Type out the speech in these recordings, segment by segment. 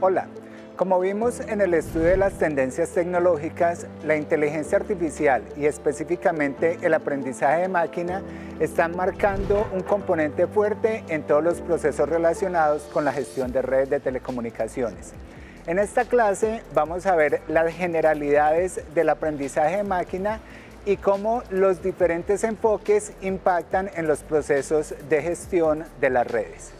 Hola, como vimos en el estudio de las tendencias tecnológicas, la inteligencia artificial y específicamente el aprendizaje de máquina están marcando un componente fuerte en todos los procesos relacionados con la gestión de redes de telecomunicaciones. En esta clase vamos a ver las generalidades del aprendizaje de máquina y cómo los diferentes enfoques impactan en los procesos de gestión de las redes.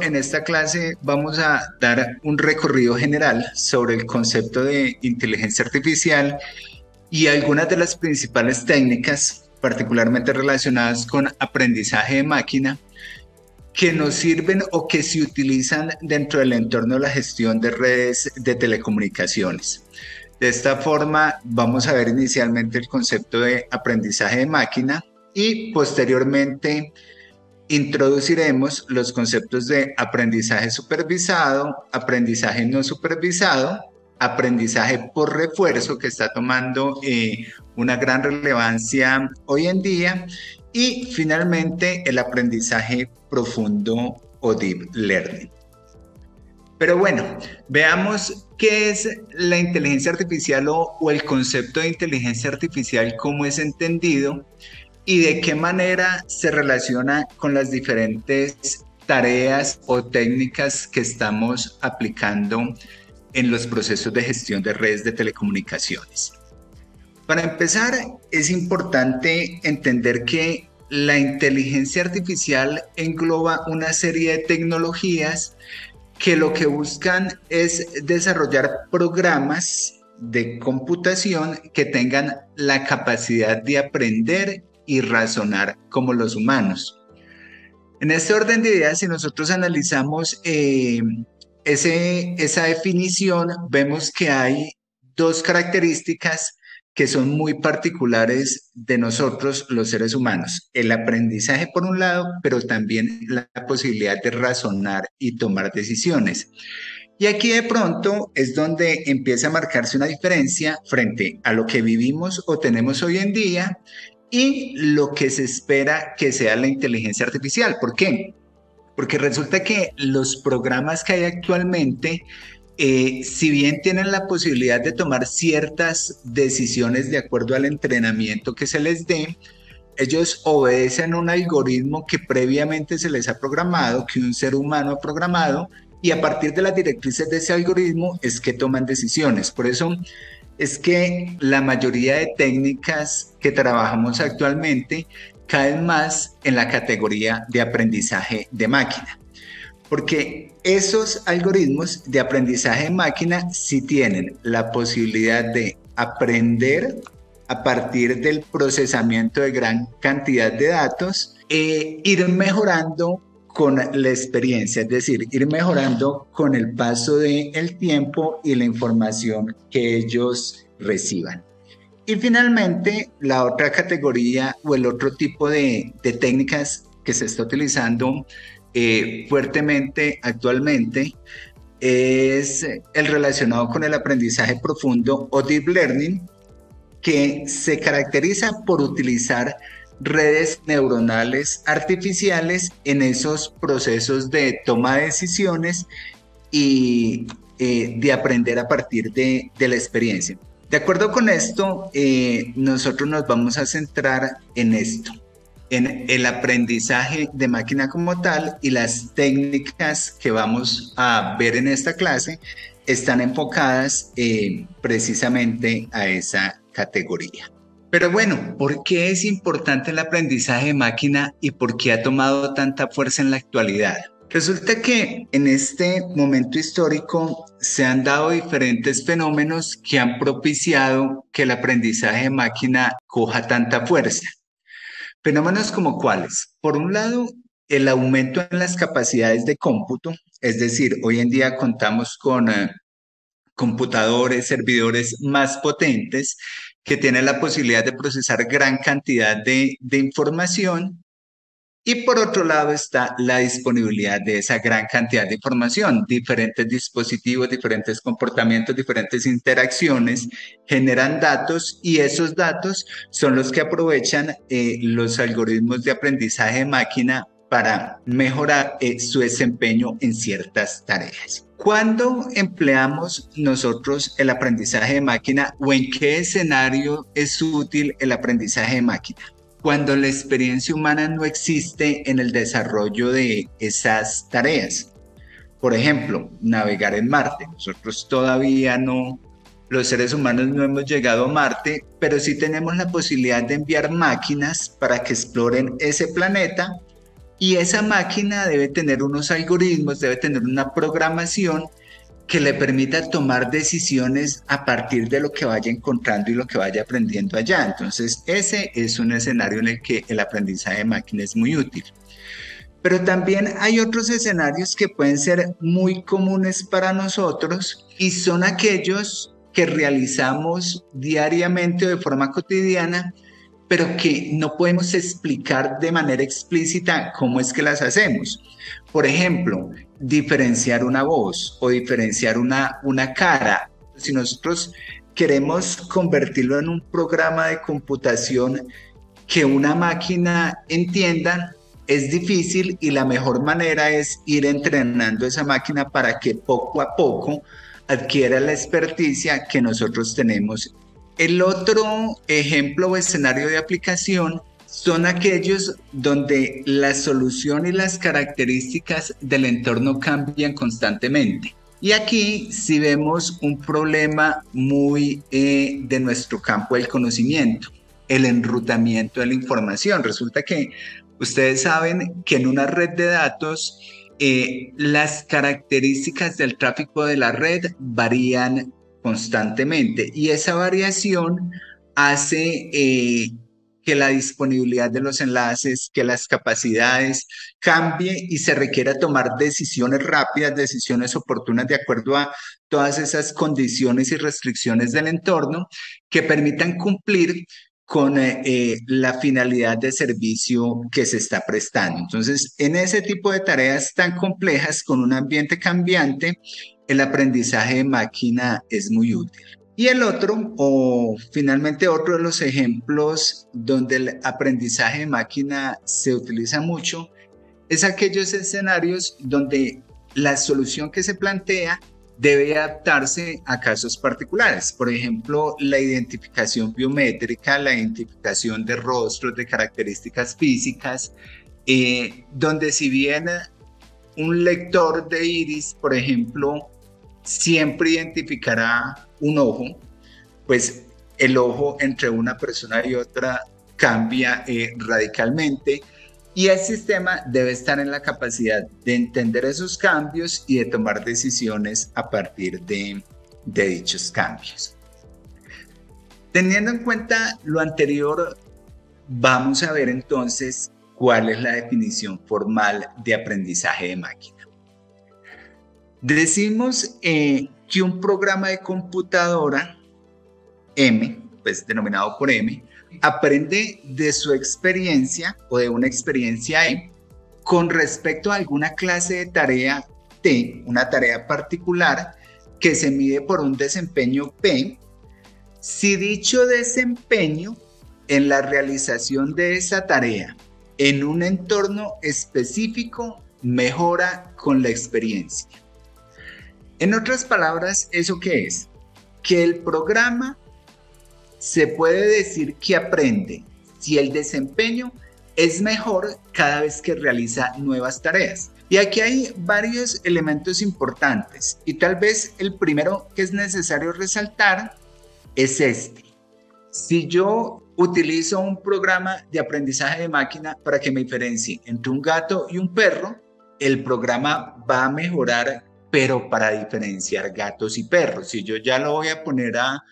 En esta clase vamos a dar un recorrido general sobre el concepto de inteligencia artificial y algunas de las principales técnicas, particularmente relacionadas con aprendizaje de máquina, que nos sirven o que se utilizan dentro del entorno de la gestión de redes de telecomunicaciones. De esta forma, vamos a ver inicialmente el concepto de aprendizaje de máquina y posteriormente introduciremos los conceptos de aprendizaje supervisado, aprendizaje no supervisado, aprendizaje por refuerzo que está tomando eh, una gran relevancia hoy en día y finalmente el aprendizaje profundo o deep learning. Pero bueno, veamos qué es la inteligencia artificial o, el concepto de inteligencia artificial, cómo es entendido y de qué manera se relaciona con las diferentes tareas o técnicas que estamos aplicando en los procesos de gestión de redes de telecomunicaciones. Para empezar, es importante entender que la inteligencia artificial engloba una serie de tecnologías que lo que buscan es desarrollar programas de computación que tengan la capacidad de aprender y razonar como los humanos. En este orden de ideas, si nosotros analizamos eh, esa definición, vemos que hay dos características que son muy particulares de nosotros los seres humanos. El aprendizaje por un lado, pero también la posibilidad de razonar y tomar decisiones. Y aquí de pronto es donde empieza a marcarse una diferencia frente a lo que vivimos o tenemos hoy en día y lo que se espera que sea la inteligencia artificial. ¿Por qué? Porque resulta que los programas que hay actualmente, eh, si bien tienen la posibilidad de tomar ciertas decisiones de acuerdo al entrenamiento que se les dé, ellos obedecen un algoritmo que previamente se les ha programado, que un ser humano ha programado, y a partir de las directrices de ese algoritmo es que toman decisiones. Por eso es que la mayoría de técnicas que trabajamos actualmente caen más en la categoría de aprendizaje de máquina. Porque esos algoritmos de aprendizaje de máquina sí tienen la posibilidad de aprender a partir del procesamiento de gran cantidad de datos e ir mejorando con la experiencia, es decir, ir mejorando con el paso del tiempo y la información que ellos reciban. Y finalmente, la otra categoría o el otro tipo de, técnicas que se está utilizando eh, fuertemente actualmente es el relacionado con el aprendizaje profundo o deep learning, que se caracteriza por utilizar redes neuronales artificiales en esos procesos de toma de decisiones y eh, de aprender a partir de, la experiencia. De acuerdo con esto, eh, nosotros nos vamos a centrar en esto, en el aprendizaje de máquina como tal y las técnicas que vamos a ver en esta clase están enfocadas eh, precisamente a esa categoría. Pero bueno, ¿por qué es importante el aprendizaje de máquina y por qué ha tomado tanta fuerza en la actualidad? Resulta que en este momento histórico se han dado diferentes fenómenos que han propiciado que el aprendizaje de máquina coja tanta fuerza. Fenómenos como cuáles? Por un lado, el aumento en las capacidades de cómputo, es decir, hoy en día contamos con eh, computadores, servidores más potentes que tienen la posibilidad de procesar gran cantidad de, información Y por otro lado está la disponibilidad de esa gran cantidad de información. Diferentes dispositivos, diferentes comportamientos, diferentes interacciones generan datos y esos datos son los que aprovechan eh, los algoritmos de aprendizaje de máquina para mejorar eh, su desempeño en ciertas tareas. ¿Cuándo empleamos nosotros el aprendizaje de máquina o en qué escenario es útil el aprendizaje de máquina? Cuando la experiencia humana no existe en el desarrollo de esas tareas. Por ejemplo, navegar en Marte. Nosotros todavía no, los seres humanos no hemos llegado a Marte, pero sí tenemos la posibilidad de enviar máquinas para que exploren ese planeta y esa máquina debe tener unos algoritmos, debe tener una programación que le permita tomar decisiones a partir de lo que vaya encontrando y lo que vaya aprendiendo allá. Entonces, ese es un escenario en el que el aprendizaje de máquina es muy útil. Pero también hay otros escenarios que pueden ser muy comunes para nosotros y son aquellos que realizamos diariamente o de forma cotidiana, pero que no podemos explicar de manera explícita cómo es que las hacemos. Por ejemplo, diferenciar una voz o diferenciar una, una cara. Si nosotros queremos convertirlo en un programa de computación que una máquina entienda, es difícil y la mejor manera es ir entrenando esa máquina para que poco a poco adquiera la experticia que nosotros tenemos. El otro ejemplo o escenario de aplicación son aquellos donde la solución y las características del entorno cambian constantemente. Y aquí si vemos un problema muy eh, de nuestro campo del conocimiento, el enrutamiento de la información. Resulta que ustedes saben que en una red de datos eh, las características del tráfico de la red varían constantemente y esa variación hace eh, que la disponibilidad de los enlaces, que las capacidades cambie y se requiera tomar decisiones rápidas, decisiones oportunas de acuerdo a todas esas condiciones y restricciones del entorno que permitan cumplir con eh, eh, la finalidad de servicio que se está prestando. Entonces, en ese tipo de tareas tan complejas, con un ambiente cambiante, el aprendizaje de máquina es muy útil. Y el otro, o finalmente otro de los ejemplos donde el aprendizaje de máquina se utiliza mucho, es aquellos escenarios donde la solución que se plantea debe adaptarse a casos particulares. Por ejemplo, la identificación biométrica, la identificación de rostros, de características físicas, eh, donde si bien un lector de iris, por ejemplo, siempre identificará un ojo, pues el ojo entre una persona y otra cambia eh, radicalmente y el sistema debe estar en la capacidad de entender esos cambios y de tomar decisiones a partir de, de dichos cambios. Teniendo en cuenta lo anterior, vamos a ver entonces cuál es la definición formal de aprendizaje de máquina. Decimos eh, que un programa de computadora, M, pues denominado por M, aprende de su experiencia o de una experiencia E con respecto a alguna clase de tarea T, una tarea particular que se mide por un desempeño P, si dicho desempeño en la realización de esa tarea en un entorno específico mejora con la experiencia. En otras palabras, ¿eso qué es? Que el programa se puede decir que aprende si el desempeño es mejor cada vez que realiza nuevas tareas. Y aquí hay varios elementos importantes y tal vez el primero que es necesario resaltar es este. Si yo utilizo un programa de aprendizaje de máquina para que me diferencie entre un gato y un perro, el programa va a mejorar pero para diferenciar gatos y perros. Si yo ya lo voy a poner a,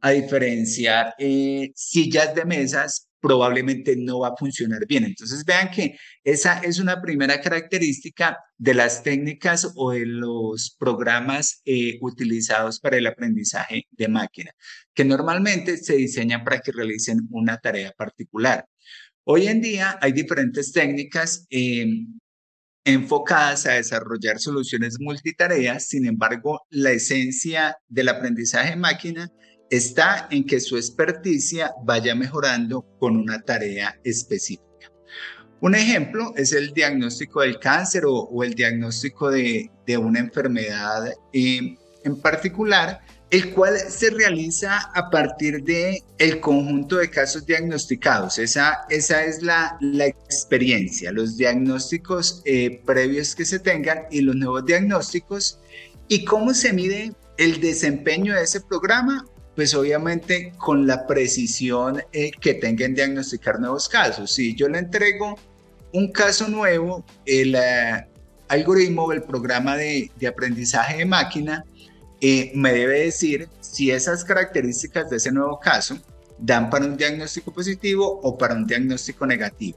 a diferenciar eh, sillas de mesas, probablemente no va a funcionar bien. Entonces vean que esa es una primera característica de las técnicas o de los programas eh, utilizados para el aprendizaje de máquina, que normalmente se diseñan para que realicen una tarea particular. Hoy en día hay diferentes técnicas eh, enfocadas a desarrollar soluciones multitareas, sin embargo, la esencia del aprendizaje máquina está en que su experticia vaya mejorando con una tarea específica. Un ejemplo es el diagnóstico del cáncer o, el diagnóstico de, una enfermedad eh, en particular, el cual se realiza a partir de el conjunto de casos diagnosticados. Esa, esa es la, experiencia, los diagnósticos eh, previos que se tengan y los nuevos diagnósticos. ¿Y cómo se mide el desempeño de ese programa? Pues obviamente con la precisión eh, que tenga en diagnosticar nuevos casos. Si yo le entrego un caso nuevo, el uh, algoritmo, el programa de, de aprendizaje de máquina, eh, me debe decir si esas características de ese nuevo caso dan para un diagnóstico positivo o para un diagnóstico negativo.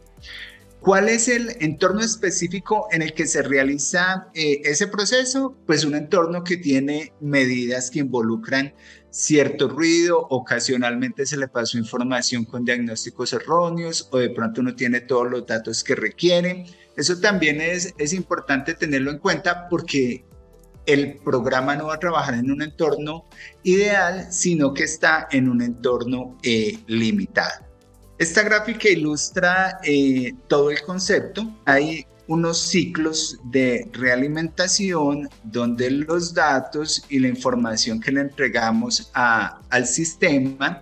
¿Cuál es el entorno específico en el que se realiza eh, ese proceso? Pues un entorno que tiene medidas que involucran cierto ruido, ocasionalmente se le pasó información con diagnósticos erróneos o de pronto no tiene todos los datos que requiere. Eso también es, es importante tenerlo en cuenta porque el programa no va a trabajar en un entorno ideal, sino que está en un entorno eh, limitado. Esta gráfica ilustra eh, todo el concepto. Hay unos ciclos de realimentación donde los datos y la información que le entregamos al sistema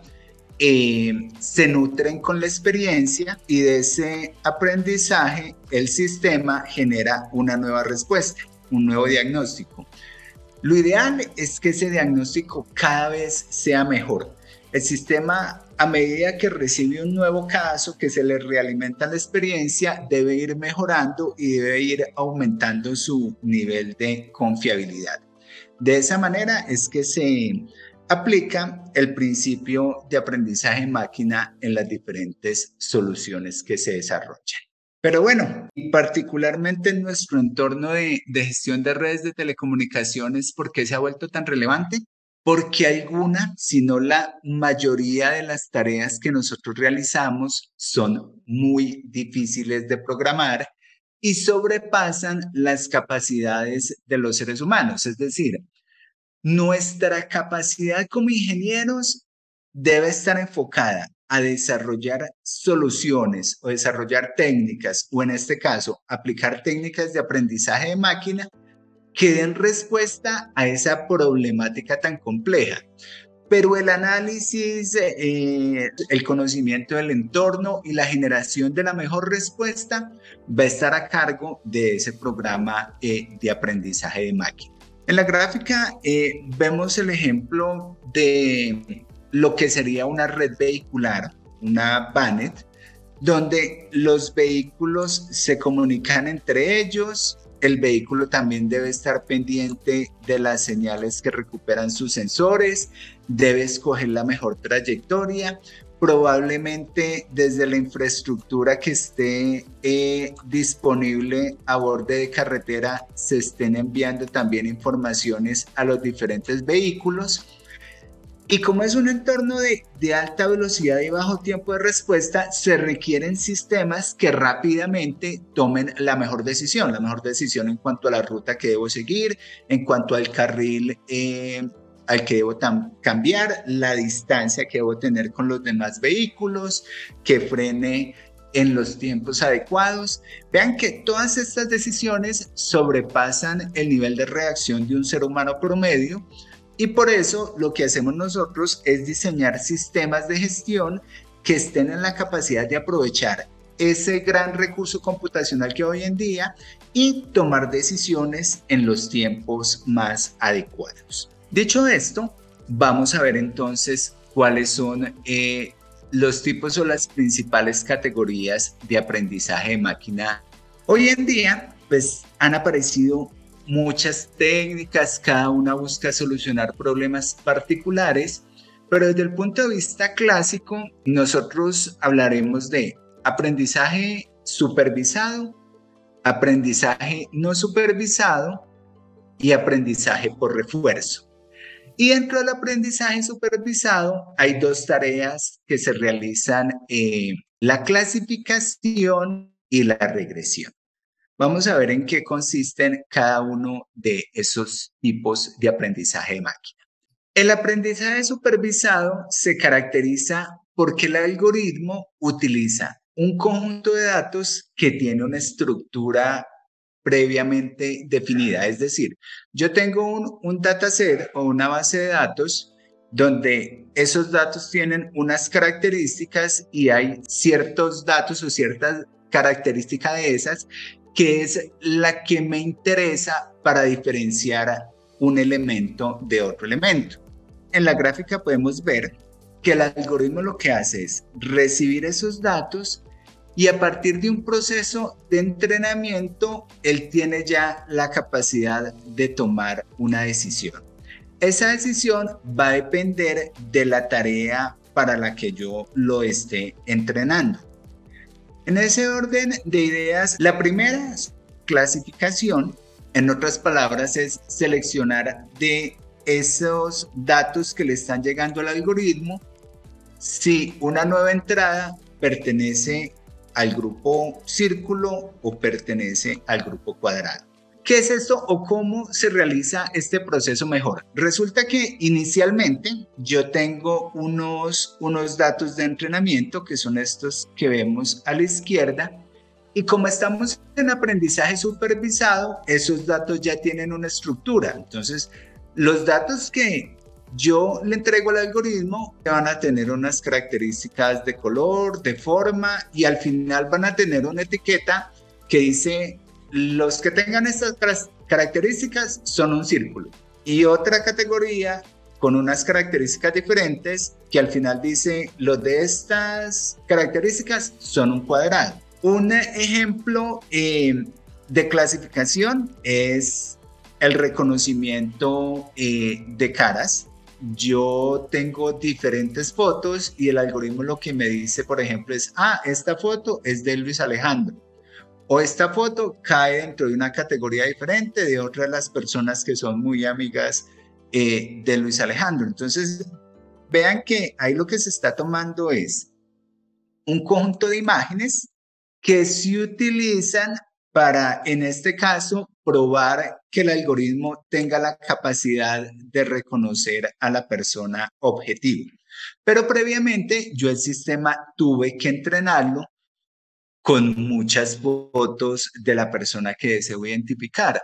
eh, se nutren con la experiencia y de ese aprendizaje el sistema genera una nueva respuesta, un nuevo diagnóstico. Lo ideal es que ese diagnóstico cada vez sea mejor. El sistema, a medida que recibe un nuevo caso, que se le realimenta la experiencia, debe ir mejorando y debe ir aumentando su nivel de confiabilidad. De esa manera es que se aplica el principio de aprendizaje máquina en las diferentes soluciones que se desarrollan. Pero bueno, particularmente en nuestro entorno de, gestión de redes de telecomunicaciones, ¿por qué se ha vuelto tan relevante? Porque alguna, si no la mayoría de las tareas que nosotros realizamos son muy difíciles de programar y sobrepasan las capacidades de los seres humanos. Es decir, nuestra capacidad como ingenieros debe estar enfocada a desarrollar soluciones o desarrollar técnicas, o en este caso, aplicar técnicas de aprendizaje de máquina que den respuesta a esa problemática tan compleja. Pero el análisis, eh, el conocimiento del entorno y la generación de la mejor respuesta va a estar a cargo de ese programa eh, de aprendizaje de máquina. En la gráfica eh, vemos el ejemplo de lo que sería una red vehicular, una BANET, donde los vehículos se comunican entre ellos. El vehículo también debe estar pendiente de las señales que recuperan sus sensores, debe escoger la mejor trayectoria. Probablemente desde la infraestructura que esté eh, disponible a borde de carretera se estén enviando también informaciones a los diferentes vehículos y como es un entorno de, alta velocidad y bajo tiempo de respuesta, se requieren sistemas que rápidamente tomen la mejor decisión, la mejor decisión en cuanto a la ruta que debo seguir, en cuanto al carril eh, al que debo cambiar, la distancia que debo tener con los demás vehículos, que frene en los tiempos adecuados. Vean que todas estas decisiones sobrepasan el nivel de reacción de un ser humano promedio y por eso lo que hacemos nosotros es diseñar sistemas de gestión que estén en la capacidad de aprovechar ese gran recurso computacional que hoy en día y tomar decisiones en los tiempos más adecuados. Dicho esto, vamos a ver entonces cuáles son eh, los tipos o las principales categorías de aprendizaje de máquina. Hoy en día, pues han aparecido muchas técnicas, cada una busca solucionar problemas particulares, pero desde el punto de vista clásico, nosotros hablaremos de aprendizaje supervisado, aprendizaje no supervisado y aprendizaje por refuerzo. Y dentro del aprendizaje supervisado hay dos tareas que se realizan, eh, la clasificación y la regresión. Vamos a ver en qué consisten cada uno de esos tipos de aprendizaje de máquina. El aprendizaje supervisado se caracteriza porque el algoritmo utiliza un conjunto de datos que tiene una estructura previamente definida. Es decir, yo tengo un, un dataset o una base de datos donde esos datos tienen unas características y hay ciertos datos o ciertas características de esas que es la que me interesa para diferenciar un elemento de otro elemento. En la gráfica podemos ver que el algoritmo lo que hace es recibir esos datos y a partir de un proceso de entrenamiento, él tiene ya la capacidad de tomar una decisión. Esa decisión va a depender de la tarea para la que yo lo esté entrenando. En ese orden de ideas, la primera clasificación, en otras palabras, es seleccionar de esos datos que le están llegando al algoritmo si una nueva entrada pertenece al grupo círculo o pertenece al grupo cuadrado. ¿Qué es esto o cómo se realiza este proceso mejor? Resulta que inicialmente yo tengo unos, unos datos de entrenamiento que son estos que vemos a la izquierda y como estamos en aprendizaje supervisado, esos datos ya tienen una estructura. Entonces, los datos que yo le entrego al algoritmo van a tener unas características de color, de forma y al final van a tener una etiqueta que dice los que tengan estas características son un círculo. Y otra categoría con unas características diferentes que al final dice los de estas características son un cuadrado. Un ejemplo eh, de clasificación es el reconocimiento eh, de caras. Yo tengo diferentes fotos y el algoritmo lo que me dice, por ejemplo, es, ah, esta foto es de Luis Alejandro o esta foto cae dentro de una categoría diferente de otras de las personas que son muy amigas eh, de Luis Alejandro. Entonces, vean que ahí lo que se está tomando es un conjunto de imágenes que se utilizan para, en este caso, probar que el algoritmo tenga la capacidad de reconocer a la persona objetivo. Pero previamente yo el sistema tuve que entrenarlo con muchas fotos de la persona que deseo identificar.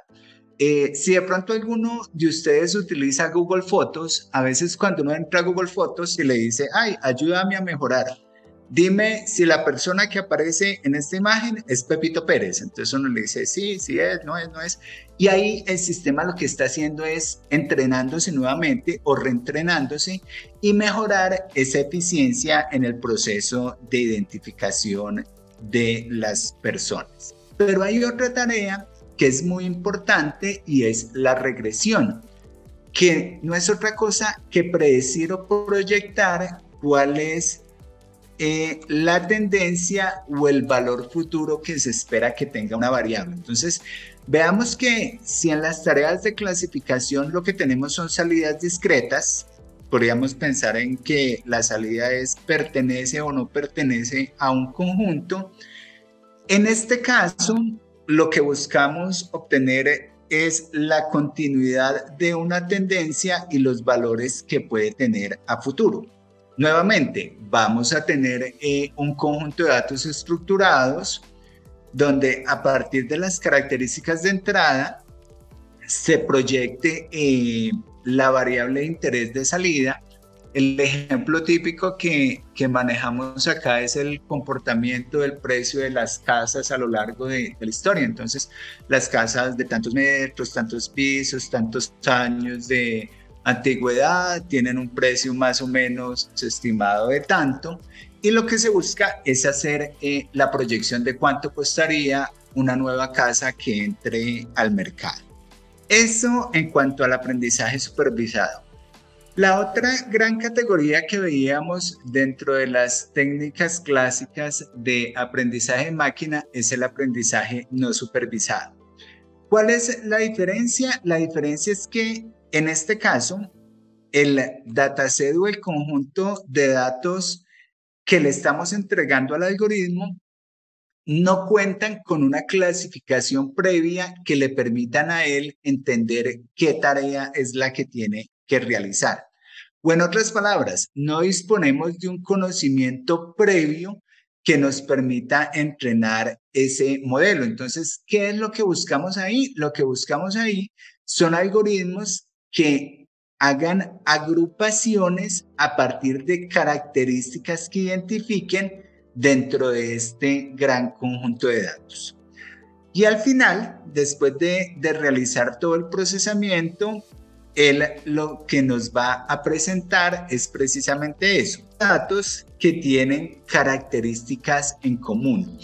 Eh, si de pronto alguno de ustedes utiliza Google Fotos, a veces cuando uno entra a Google Fotos y le dice, ay, ayúdame a mejorar, dime si la persona que aparece en esta imagen es Pepito Pérez. Entonces uno le dice, sí, sí es, no es, no es. Y ahí el sistema lo que está haciendo es entrenándose nuevamente o reentrenándose y mejorar esa eficiencia en el proceso de identificación de las personas. Pero hay otra tarea que es muy importante y es la regresión, que no es otra cosa que predecir o proyectar cuál es eh, la tendencia o el valor futuro que se espera que tenga una variable. Entonces, veamos que si en las tareas de clasificación lo que tenemos son salidas discretas, podríamos pensar en que la salida es pertenece o no pertenece a un conjunto. En este caso, lo que buscamos obtener es la continuidad de una tendencia y los valores que puede tener a futuro. Nuevamente, vamos a tener eh, un conjunto de datos estructurados donde a partir de las características de entrada se proyecte eh, la variable de interés de salida. El ejemplo típico que, que, manejamos acá es el comportamiento del precio de las casas a lo largo de, la historia. Entonces, las casas de tantos metros, tantos pisos, tantos años de antigüedad tienen un precio más o menos estimado de tanto. Y lo que se busca es hacer eh, la proyección de cuánto costaría una nueva casa que entre al mercado. Eso en cuanto al aprendizaje supervisado. La otra gran categoría que veíamos dentro de las técnicas clásicas de aprendizaje en máquina es el aprendizaje no supervisado. ¿Cuál es la diferencia? La diferencia es que en este caso el dataset o el conjunto de datos que le estamos entregando al algoritmo no cuentan con una clasificación previa que le permitan a él entender qué tarea es la que tiene que realizar. O en otras palabras, no disponemos de un conocimiento previo que nos permita entrenar ese modelo. Entonces, ¿qué es lo que buscamos ahí? Lo que buscamos ahí son algoritmos que hagan agrupaciones a partir de características que identifiquen dentro de este gran conjunto de datos. Y al final, después de, realizar todo el procesamiento, él lo que nos va a presentar es precisamente eso, datos que tienen características en común.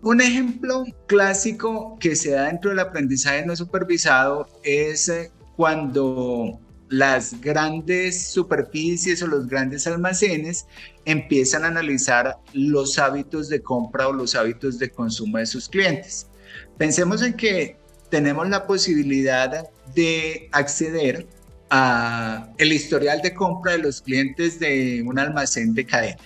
Un ejemplo clásico que se da dentro del aprendizaje no supervisado es eh, cuando las grandes superficies o los grandes almacenes empiezan a analizar los hábitos de compra o los hábitos de consumo de sus clientes. Pensemos en que tenemos la posibilidad de acceder a el historial de compra de los clientes de un almacén de cadena.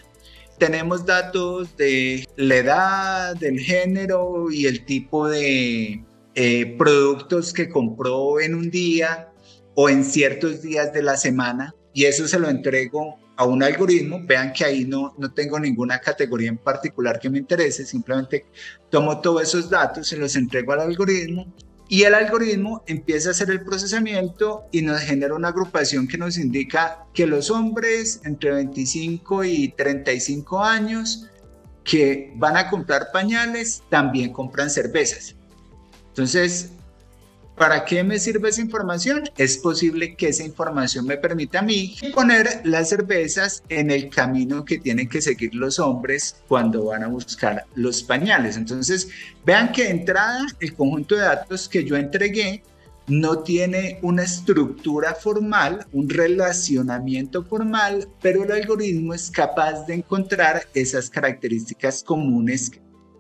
Tenemos datos de la edad, del género y el tipo de eh, productos que compró en un día, o en ciertos días de la semana y eso se lo entrego a un algoritmo. Vean que ahí no, no tengo ninguna categoría en particular que me interese, simplemente tomo todos esos datos, se los entrego al algoritmo y el algoritmo empieza a hacer el procesamiento y nos genera una agrupación que nos indica que los hombres entre 25 y 35 años que van a comprar pañales también compran cervezas. Entonces, ¿Para qué me sirve esa información? Es posible que esa información me permita a mí poner las cervezas en el camino que tienen que seguir los hombres cuando van a buscar los pañales. Entonces, vean que de entrada el conjunto de datos que yo entregué no tiene una estructura formal, un relacionamiento formal, pero el algoritmo es capaz de encontrar esas características comunes.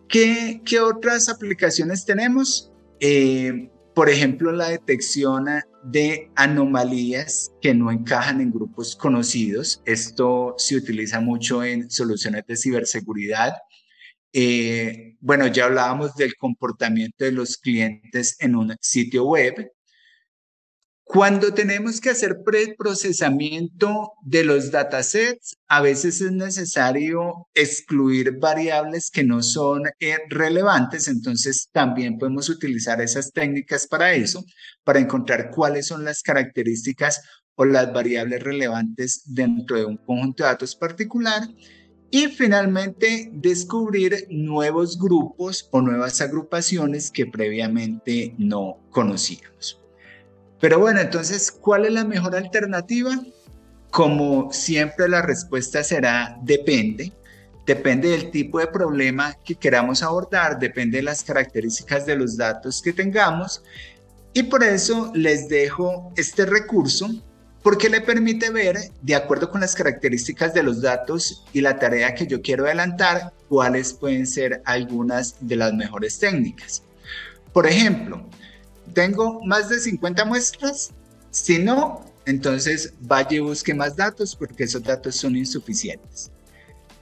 ¿Qué, otras aplicaciones tenemos? Eh, por ejemplo, la detección de anomalías que no encajan en grupos conocidos. Esto se utiliza mucho en soluciones de ciberseguridad. Eh, bueno, ya hablábamos del comportamiento de los clientes en un sitio web. Cuando tenemos que hacer preprocesamiento de los datasets, a veces es necesario excluir variables que no son eh, relevantes, entonces también podemos utilizar esas técnicas para eso, para encontrar cuáles son las características o las variables relevantes dentro de un conjunto de datos particular. Y finalmente, descubrir nuevos grupos o nuevas agrupaciones que previamente no conocíamos. Pero bueno, entonces, ¿cuál es la mejor alternativa? Como siempre, la respuesta será depende. Depende del tipo de problema que queramos abordar, depende de las características de los datos que tengamos. Y por eso les dejo este recurso porque le permite ver, de acuerdo con las características de los datos y la tarea que yo quiero adelantar, cuáles pueden ser algunas de las mejores técnicas. Por ejemplo, ¿Tengo más de 50 muestras? Si no, entonces vaya y busque más datos porque esos datos son insuficientes.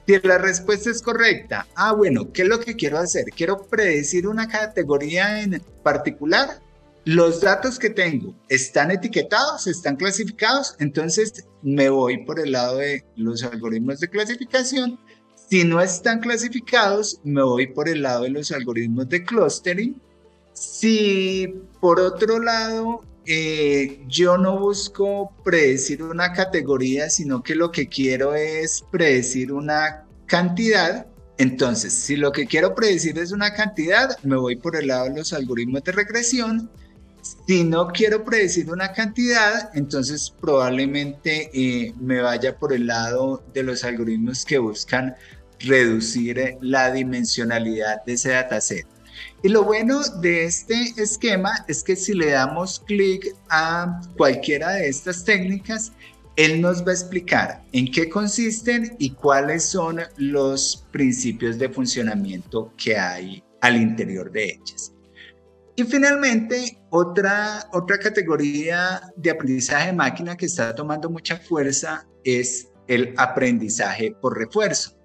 Si la respuesta es correcta, ah, bueno, ¿qué es lo que quiero hacer? Quiero predecir una categoría en particular. Los datos que tengo están etiquetados, están clasificados, entonces me voy por el lado de los algoritmos de clasificación. Si no están clasificados, me voy por el lado de los algoritmos de clustering si por otro lado eh, yo no busco predecir una categoría, sino que lo que quiero es predecir una cantidad, entonces si lo que quiero predecir es una cantidad, me voy por el lado de los algoritmos de regresión. Si no quiero predecir una cantidad, entonces probablemente eh, me vaya por el lado de los algoritmos que buscan reducir la dimensionalidad de ese dataset. Y lo bueno de este esquema es que si le damos clic a cualquiera de estas técnicas, él nos va a explicar en qué consisten y cuáles son los principios de funcionamiento que hay al interior de ellas. Y finalmente, otra, otra categoría de aprendizaje de máquina que está tomando mucha fuerza es el aprendizaje por refuerzo.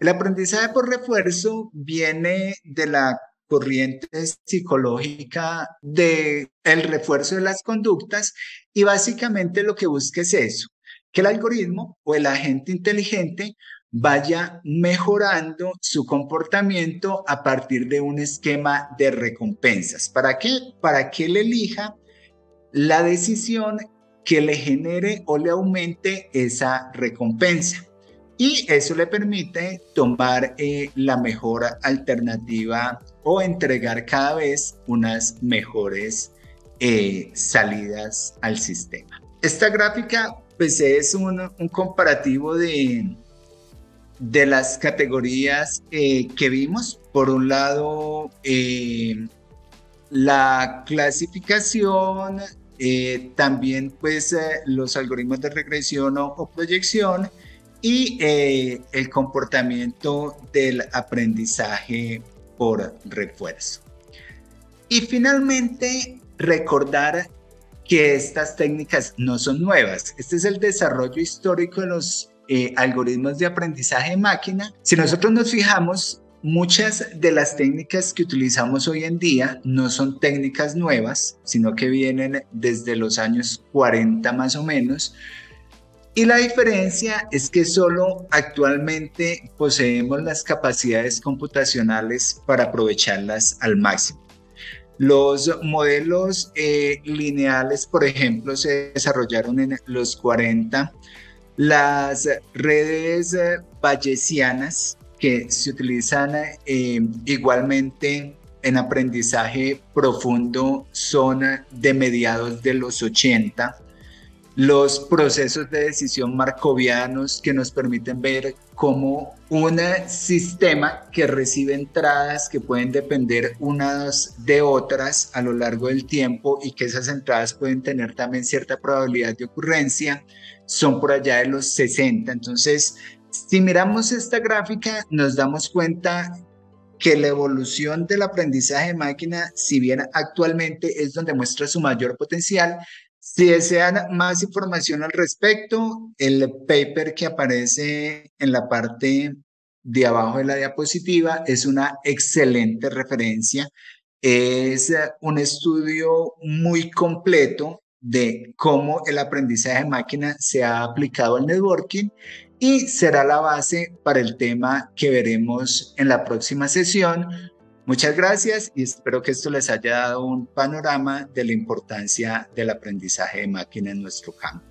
El aprendizaje por refuerzo viene de la corriente psicológica de el refuerzo de las conductas y básicamente lo que busca es eso, que el algoritmo o el agente inteligente vaya mejorando su comportamiento a partir de un esquema de recompensas. ¿Para qué? Para que él elija la decisión que le genere o le aumente esa recompensa. Y eso le permite tomar eh, la mejor alternativa o entregar cada vez unas mejores eh, salidas al sistema. Esta gráfica pues es un, comparativo de, de las categorías eh, que vimos. Por un lado, eh, la clasificación, también pues los algoritmos de regresión o, proyección y el comportamiento del aprendizaje por refuerzo. Y finalmente, recordar que estas técnicas no son nuevas. Este es el desarrollo histórico de los eh, algoritmos de aprendizaje de máquina, si nosotros nos fijamos, muchas de las técnicas que utilizamos hoy en día no son técnicas nuevas, sino que vienen desde los años 40 más o menos. Y la diferencia es que solo actualmente poseemos las capacidades computacionales para aprovecharlas al máximo. Los modelos eh, lineales, por ejemplo, se desarrollaron en los 40 las redes bayesianas que se utilizan eh, igualmente en aprendizaje profundo son de mediados de los 80 los procesos de decisión marcovianos que nos permiten ver cómo un sistema que recibe entradas que pueden depender unas de otras a lo largo del tiempo y que esas entradas pueden tener también cierta probabilidad de ocurrencia, son por allá de los 60. Entonces, si miramos esta gráfica, nos damos cuenta que la evolución del aprendizaje de máquina, si bien actualmente es donde muestra su mayor potencial, si desean más información al respecto, el paper que aparece en la parte de abajo de la diapositiva es una excelente referencia. Es un estudio muy completo de cómo el aprendizaje de máquina se ha aplicado al networking y será la base para el tema que veremos en la próxima sesión, Muchas gracias y espero que esto les haya dado un panorama de la importancia del aprendizaje de máquina en nuestro campo.